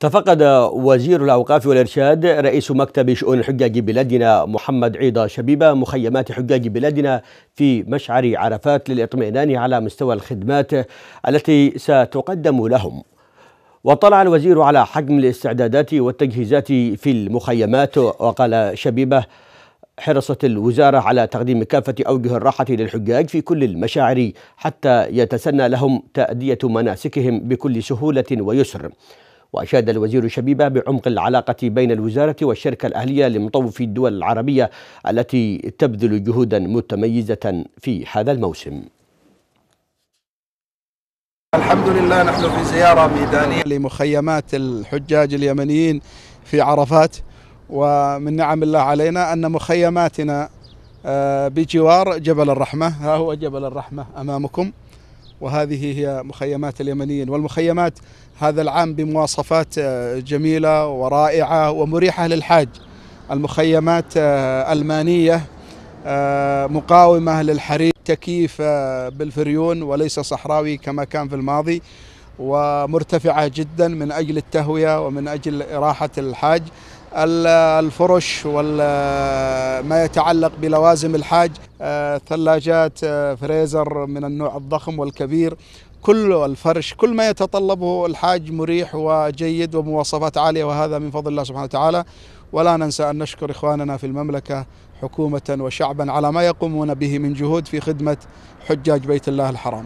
تفقد وزير الأوقاف والإرشاد رئيس مكتب شؤون حجاج بلادنا محمد عيضة شبيبة مخيمات حجاج بلادنا في مشعر عرفات للإطمئنان على مستوى الخدمات التي ستقدم لهم. واطلع الوزير على حجم الاستعدادات والتجهيزات في المخيمات وقال شبيبة حرصت الوزارة على تقديم كافة أوجه الراحة للحجاج في كل المشاعر حتى يتسنى لهم تأدية مناسكهم بكل سهولة ويسر. وأشاد الوزير شبيبة بعمق العلاقة بين الوزارة والشركة الأهلية لمطوفي الدول العربية التي تبذل جهودا متميزة في هذا الموسم. الحمد لله نحن في زيارة ميدانية لمخيمات الحجاج اليمنيين في عرفات ومن نعم الله علينا أن مخيماتنا بجوار جبل الرحمة. ها هو جبل الرحمة أمامكم. وهذه هي مخيمات اليمنيين. والمخيمات هذا العام بمواصفات جميلة ورائعة ومريحة للحاج. المخيمات ألمانية مقاومة للحريق تكييف بالفريون وليس صحراوي كما كان في الماضي ومرتفعة جدا من أجل التهوية ومن أجل راحة الحاج. الفرش وما يتعلق بلوازم الحاج ثلاجات فريزر من النوع الضخم والكبير. كل الفرش كل ما يتطلبه الحاج مريح وجيد ومواصفات عالية وهذا من فضل الله سبحانه وتعالى. ولا ننسى أن نشكر إخواننا في المملكة حكومة وشعبا على ما يقومون به من جهود في خدمة حجاج بيت الله الحرام.